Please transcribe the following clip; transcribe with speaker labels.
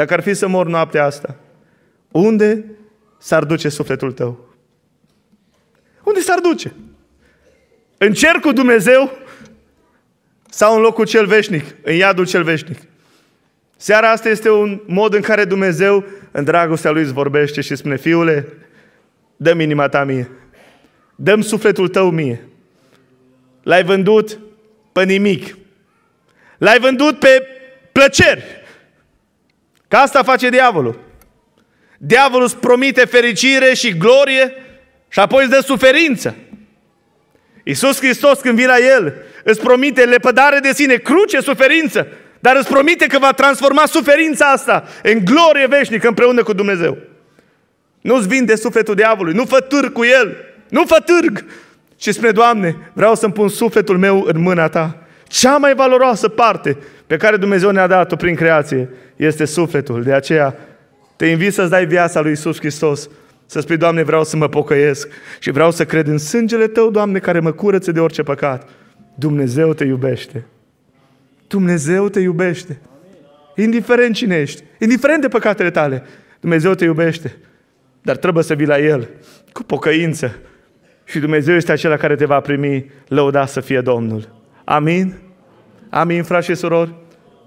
Speaker 1: Dacă ar fi să mor noaptea asta, unde s-ar duce sufletul tău? Unde s-ar duce? În cer cu Dumnezeu sau în locul cel veșnic, în iadul cel veșnic? Seara asta este un mod în care Dumnezeu, în dragostea Lui, îți vorbește și spune, fiule, dă inima ta mie. Dăm sufletul tău mie. L-ai vândut pe nimic. L-ai vândut pe plăceri. Ca asta face diavolul. Diavolul îți promite fericire și glorie și apoi îți dă suferință. Iisus Hristos când vine la El îți promite lepădare de sine, cruce, suferință, dar îți promite că va transforma suferința asta în glorie veșnică împreună cu Dumnezeu. Nu-ți vinde sufletul diavolului, nu fă târg cu el, nu fă târg. Și spune, Doamne, vreau să-mi pun sufletul meu în mâna Ta. Cea mai valoroasă parte pe care Dumnezeu ne-a dat-o prin creație este sufletul. De aceea te invit să-ți dai viața lui Isus Hristos. Să spui, Doamne, vreau să mă pocăiesc și vreau să cred în sângele Tău, Doamne, care mă curăță de orice păcat. Dumnezeu te iubește. Dumnezeu te iubește. Indiferent cine ești, indiferent de păcatele tale, Dumnezeu te iubește. Dar trebuie să vii la El cu pocăință. Și Dumnezeu este acela care te va primi, lăuda să fie Domnul. Amin? Amin, frați și surori?